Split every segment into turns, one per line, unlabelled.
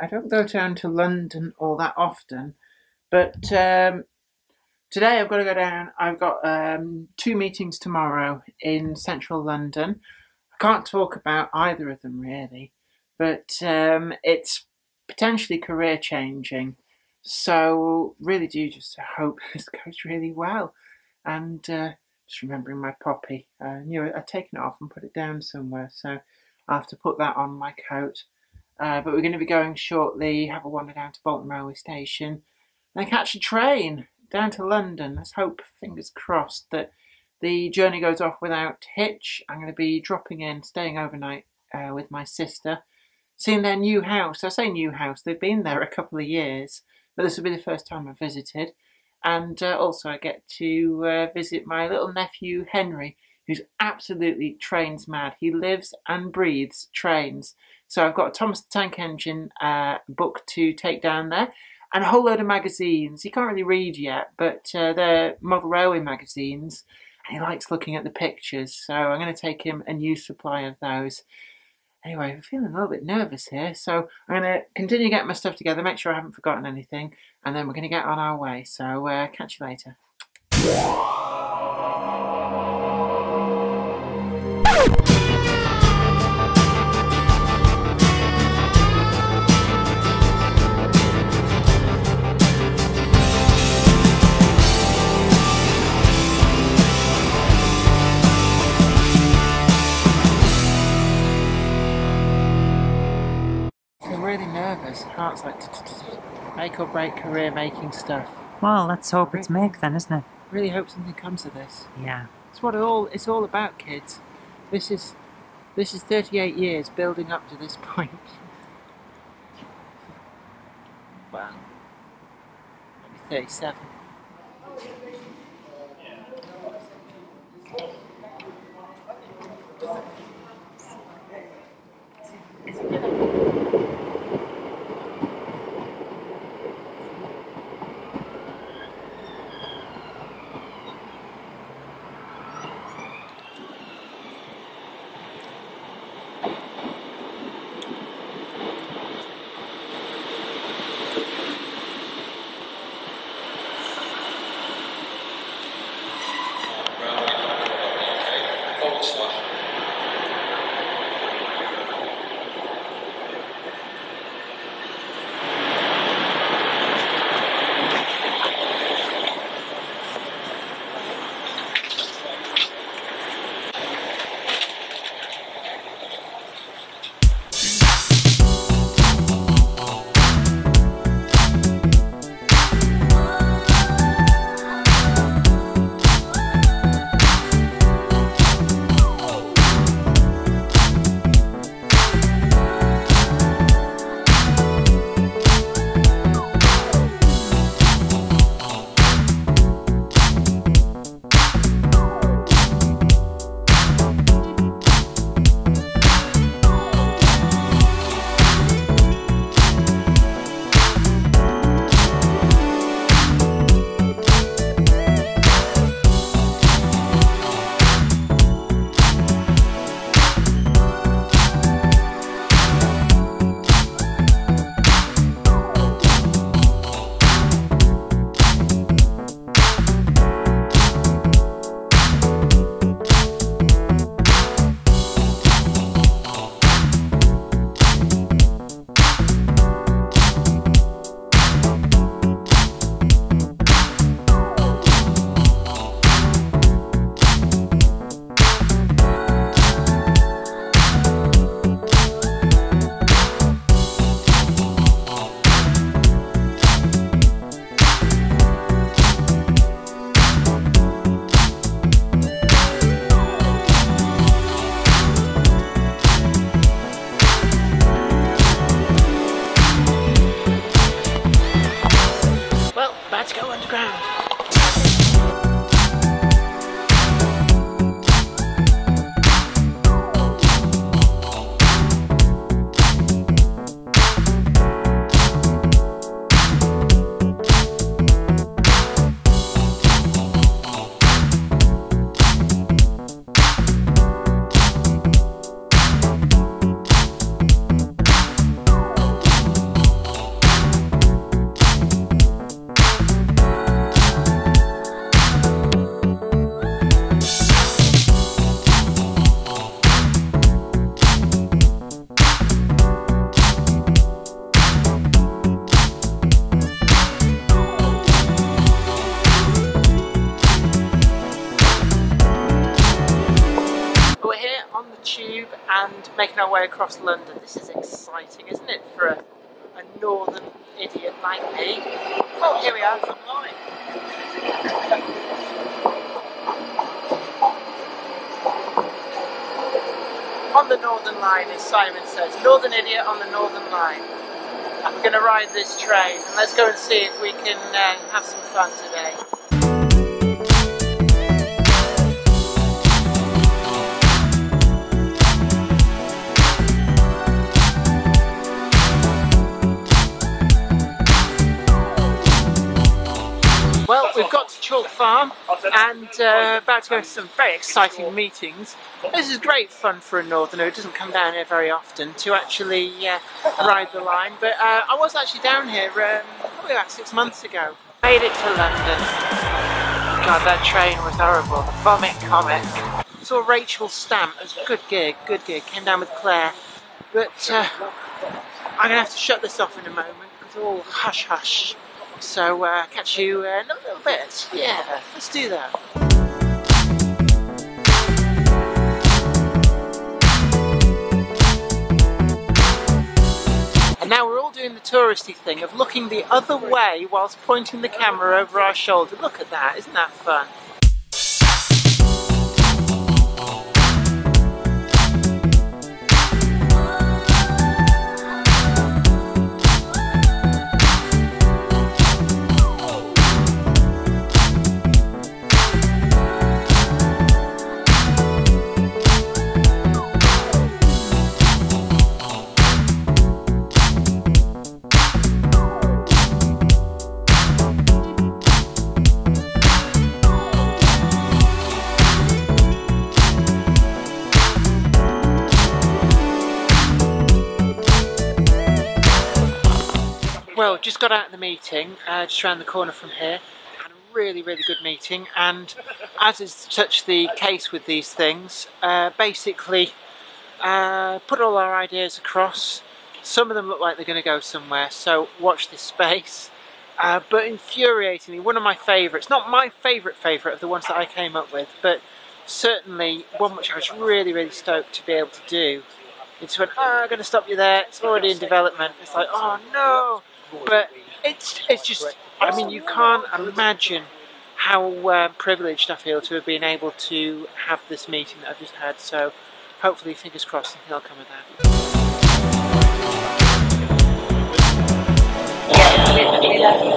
I don't go down to London all that often, but um, today I've got to go down. I've got um, two meetings tomorrow in central London. I can't talk about either of them really, but um, it's potentially career changing. So really do just hope this goes really well. And uh, just remembering my poppy. Uh, you know, I'd taken it off and put it down somewhere, so I have to put that on my coat. Uh, but we're going to be going shortly, have a wander down to Bolton Railway Station, then catch a train down to London. Let's hope, fingers crossed, that the journey goes off without hitch. I'm going to be dropping in, staying overnight uh, with my sister, seeing their new house. I say new house, they've been there a couple of years, but this will be the first time I've visited. And uh, also, I get to uh, visit my little nephew Henry, who's absolutely trains mad. He lives and breathes trains. So I've got a Thomas the Tank Engine uh, book to take down there and a whole load of magazines. He can't really read yet, but uh, they're model railway magazines. And he likes looking at the pictures, so I'm going to take him a new supply of those. Anyway, I'm feeling a little bit nervous here, so I'm going to continue getting my stuff together, make sure I haven't forgotten anything, and then we're going to get on our way. So uh, catch you later. Heart's like make or break career making stuff.
Well, let's hope it's make then, isn't it?
Really hope something comes of this.
Yeah.
It's what it all it's all about, kids. This is this is 38 years building up to this point. Wow. Maybe 37. Making our way across London. This is exciting, isn't it, for a, a northern idiot like me? Oh, here we are. on the Northern Line, as Simon says. Northern idiot on the Northern Line. I'm going to ride this train and let's go and see if we can uh, have some fun today. We've got to Chalk Farm and uh, about to go to some very exciting meetings. This is great fun for a northerner who doesn't come down here very often to actually uh, ride the line. But uh, I was actually down here um, probably about six months ago. Made it to London. God, that train was horrible. The vomit comet. Saw Rachel Stamp. It was a good gig, good gig. Came down with Claire. But uh, I'm going to have to shut this off in a moment because all hush hush. So uh, catch you uh, in a little bit. Yeah, let's do that. And now we're all doing the touristy thing of looking the other way whilst pointing the camera over our shoulder. Look at that, isn't that fun? Just got out of the meeting, uh, just around the corner from here. Had a really, really good meeting, and as is such the case with these things, uh, basically uh, put all our ideas across. Some of them look like they're going to go somewhere, so watch this space. Uh, but infuriatingly, one of my favourites, not my favourite favourite of the ones that I came up with, but certainly one which I was really, really stoked to be able to do. It's when, oh, I'm going to stop you there, it's already in development. It's like, oh no! But it's, it's just, I mean, you can't imagine how uh, privileged I feel to have been able to have this meeting that I've just had. So hopefully, fingers crossed, something will come of that.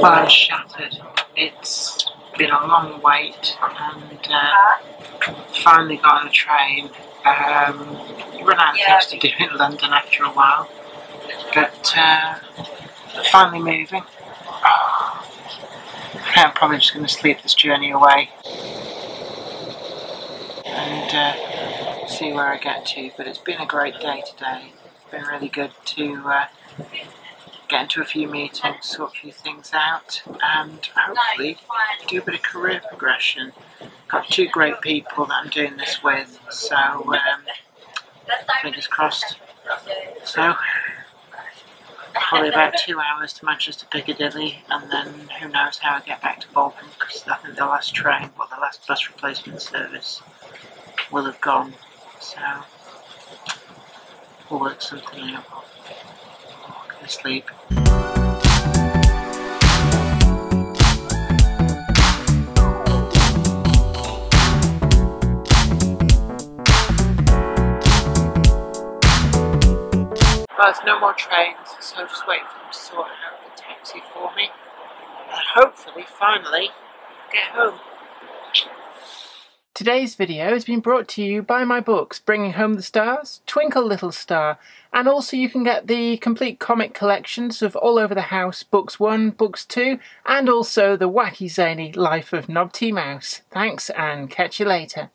Well, I'm shattered. It's been a long wait and uh, finally got on the train. Um, run out of things to do in London after a while, but uh, finally moving. I'm probably just going to sleep this journey away and uh, see where I get to. But it's been a great day today. It's been really good to uh, get into a few meetings, sort a few things out, and hopefully do a bit of career progression. Got two great people that I'm doing this with, so um, fingers crossed. So, probably about two hours to Manchester Piccadilly, and then who knows how I get back to Bolton because I think the last train, or the last bus replacement service, will have gone. So, we'll work something out. Can I sleep? Well, there's no more trains, so I'm just waiting for them to sort out the taxi for me. And hopefully, finally, get home. Today's video has been brought to you by my books, Bringing Home the Stars, Twinkle Little Star, and also you can get the complete comic collections of All Over the House, Books 1, Books 2, and also the wacky zany Life of Knob T Mouse. Thanks and catch you later.